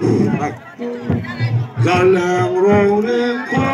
Like, the long rolling